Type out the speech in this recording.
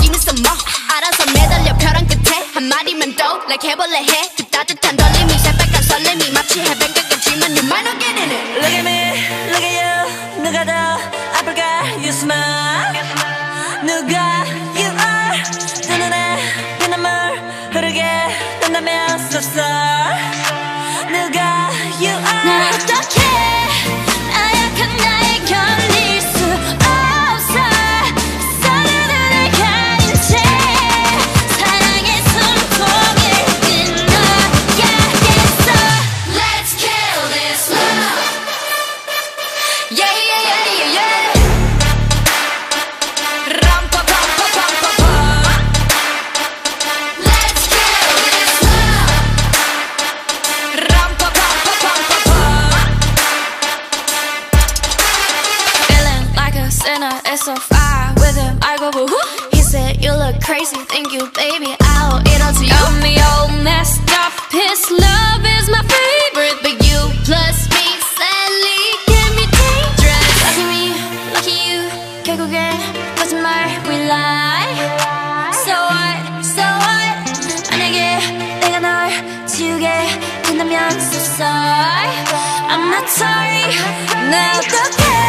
give me some more 알아서 매달려 벼랑 끝에 한마디만 더 like 해볼래 해 그 따뜻한 떨림이 새빨간 설렘이 마치 해변가까지만 You might not get in it Look at me, look at you 누가 더 아플까 You smile 누가 you are 두 눈에 피눈물 흐르게 된다면 So sorry 누가 you are 날 어떻게 like a sinner, it's a fire with him. I go boo hoo. He said, You look crazy, thank you, baby. I'll eat all to you. Got me all messed up. His love is my favorite, but you plus me sadly can be dangerous. Lucky me, lucky you. 결국엔 거짓말 we lie. So what, so what? 만약에 내가 널 지우게 된다면 so sorry. I'm not sorry. 나 어떡해? 나약한 나